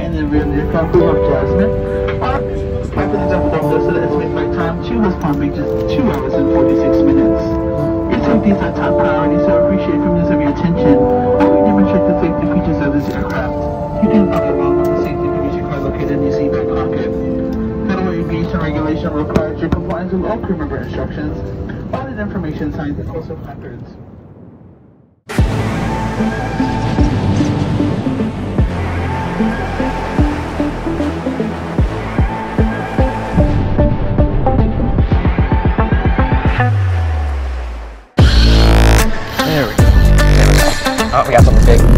and then we're captain informed us that time to his 2 hours and 46 minutes. Your appreciate from this of your attention we demonstrate the safety features of this aircraft. You not the safety located in your pocket. Federal aviation regulation requires with all crew member instructions information, signs, and also placards. There we go. Oh, we got something big.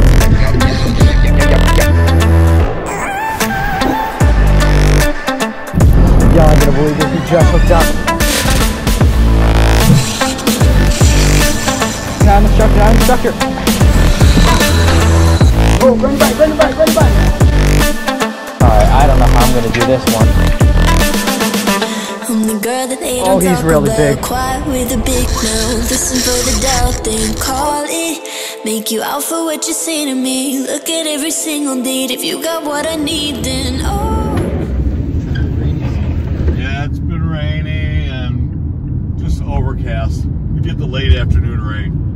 He's talk really about. big. Quiet with a big mouth. Listen for the doubt, then call it. Make you out for what you say to me. Look at every single date. If you got what I need, then oh. Yeah, it's been rainy and just overcast. We get the late afternoon rain.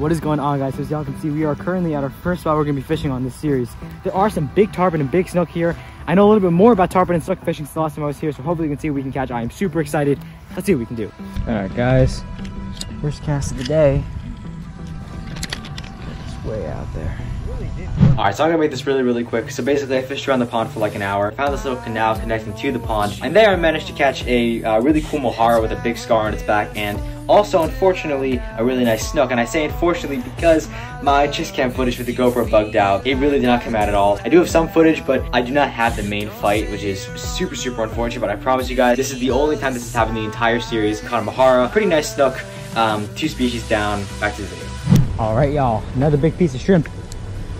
What is going on guys? As y'all can see, we are currently at our first spot we're gonna be fishing on this series. There are some big tarpon and big snook here. I know a little bit more about tarpon and snook fishing since the last time I was here, so hopefully you can see what we can catch. I am super excited. Let's see what we can do. All right, guys. First cast of the day. Way out there. Alright, so I'm gonna make this really, really quick. So basically, I fished around the pond for like an hour. Found this little canal connecting to the pond. And there I managed to catch a uh, really cool mojarra with a big scar on its back. And also, unfortunately, a really nice snook. And I say unfortunately because my chest cam footage with the GoPro bugged out. It really did not come out at all. I do have some footage, but I do not have the main fight, which is super, super unfortunate. But I promise you guys, this is the only time this has happened the entire series. Caught a mojarra, pretty nice snook. Um, two species down. Back to the video. All right, y'all. Another big piece of shrimp.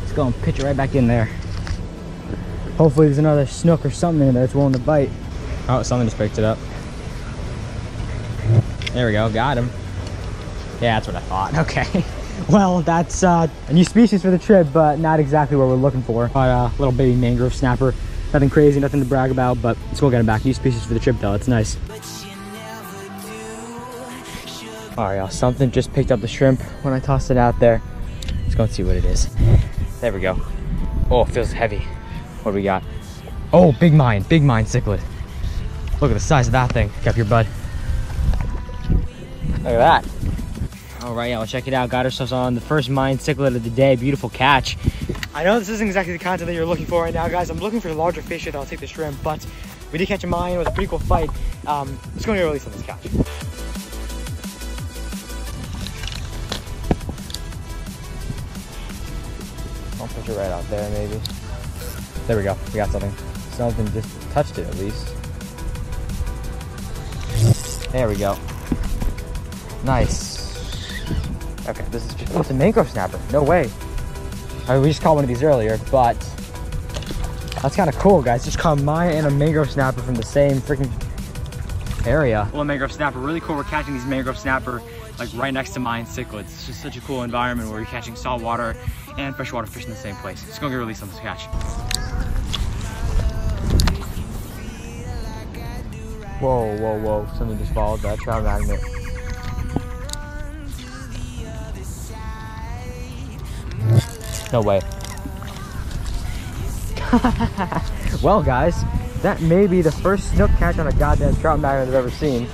Let's go and pitch it right back in there. Hopefully there's another snook or something in there that's willing to bite. Oh, something just picked it up. There we go, got him. Yeah, that's what I thought. Okay. Well, that's uh, a new species for the trip, but not exactly what we're looking for. But uh, little baby mangrove snapper. Nothing crazy, nothing to brag about, but let's go get him back. New species for the trip though, it's nice. All right, y'all, something just picked up the shrimp when I tossed it out there. Let's go and see what it is. There we go. Oh, it feels heavy. What do we got? Oh, big Mayan, big Mayan cichlid. Look at the size of that thing. Up your bud. Look at that. All right, y'all, check it out. Got ourselves on the first Mayan cichlid of the day. Beautiful catch. I know this isn't exactly the content that you're looking for right now, guys. I'm looking for the larger fish here that'll take the shrimp, but we did catch a Mayan. It was a pretty cool fight. Um, let's go and release on this catch. I'll put it right out there, maybe. There we go. We got something. Something just touched it, at least. There we go. Nice. Okay, this is just, oh, it's a mangrove snapper. No way. I mean, we just caught one of these earlier, but that's kind of cool, guys. Just caught Mayan and a mangrove snapper from the same freaking area. Well, mangrove snapper, really cool. We're catching these mangrove snapper like right next to Mayan cichlids. It's just such a cool environment where you're catching saltwater and freshwater fish in the same place. It's gonna get released on this catch. Whoa, whoa, whoa. Something just followed that trout magnet. No way. well, guys, that may be the first snook catch on a goddamn trout magnet I've ever seen.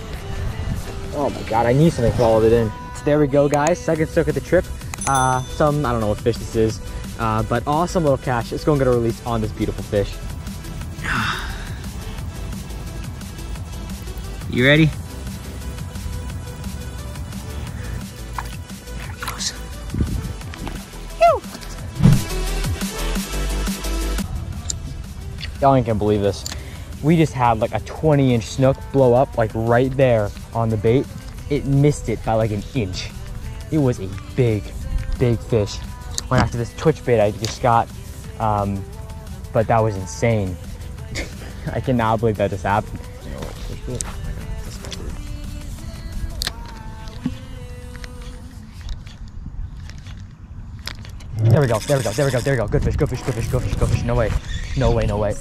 Oh my god, I need something to follow it in. So there we go, guys. Second snook of the trip. Uh, some, I don't know what fish this is, uh, but awesome little catch. Let's go and get a release on this beautiful fish. You ready? Y'all ain't gonna believe this. We just had like a 20 inch snook blow up like right there on the bait. It missed it by like an inch. It was a big, big fish. Went after this twitch bait I just got, um, but that was insane. I cannot believe that just happened. There we go, there we go, there we go, there we go. Good fish, good fish, good fish, good fish, good fish. No way. No way, no way.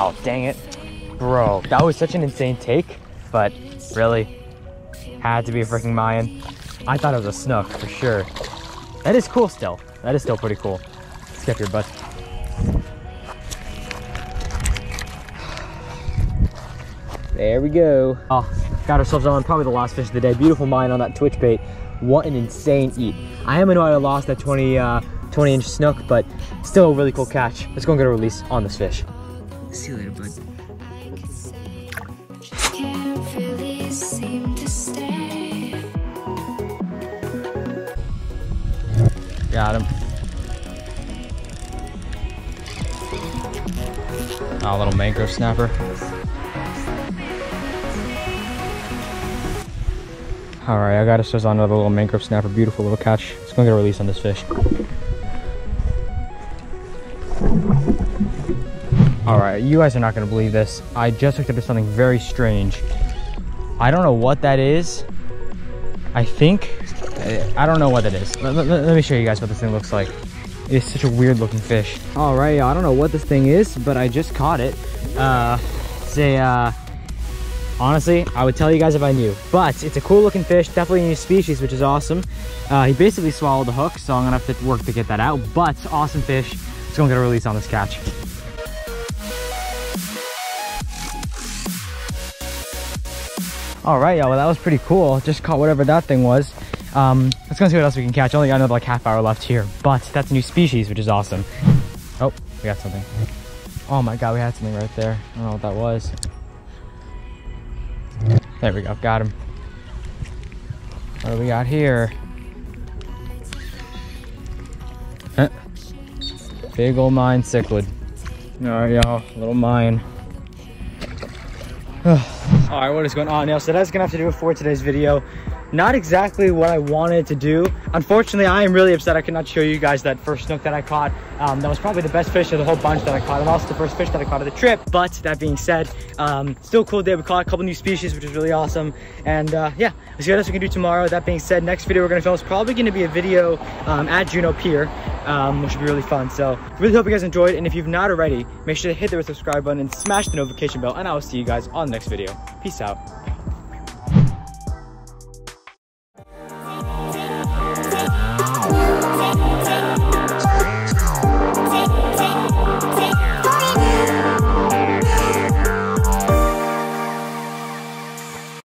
Oh, dang it. Bro, that was such an insane take, but really, Had to be a freaking Mayan. I thought it was a snook for sure. That is cool still. That is still pretty cool. Skip your butt. There we go. Oh, got ourselves on probably the last fish of the day. Beautiful Mayan on that twitch bait. What an insane eat. I am annoyed I lost that 20, uh, 20 inch snook, but still a really cool catch. Let's go and get a release on this fish. See you later, bud. Got him. Oh, little mangrove snapper. All right, I got us on another little mangrove snapper. Beautiful little catch. It's gonna get a release on this fish. All right, you guys are not gonna believe this. I just hooked up something very strange. I don't know what that is. I think, I don't know what that is. Let, let- let me show you guys what this thing looks like. It's such a weird looking fish. All right, I don't know what this thing is, but I just caught it. Uh, it's a, uh, honestly, I would tell you guys if I knew. But it's a cool looking fish, definitely a new species, which is awesome. Uh, he basically swallowed the hook, so I'm gonna have to work to get that out. But awesome fish. Let's go and get a release on this catch. All right, y'all. Well, that was pretty cool. Just caught whatever that thing was. Um, let's go see what else we can catch. Only got another like half hour left here, but that's a new species, which is awesome. Oh, we got something. Oh my God, we had something right there. I don't know what that was. There we go, got him. What do we got here? Huh. Big old Mayan cichlid. All right, y'all, little Mayan. All right, what is going on now? So that's gonna have to do it for today's video. Not exactly what I wanted to do. Unfortunately, I am really upset I could not show you guys that first snook that I caught. Um, that was probably the best fish of the whole bunch that I caught, and also the first fish that I caught of the trip. But that being said, um, still a cool day. We caught a couple new species, which is really awesome. And uh, yeah, let's see what else we can do tomorrow. That being said, next video we're gonna film is probably gonna be a video um, at Juno Pier, um, which should be really fun. So really hope you guys enjoyed. And if you've not already, make sure to hit the subscribe button and smash the notification bell. And I will see you guys on the next video. Peace out.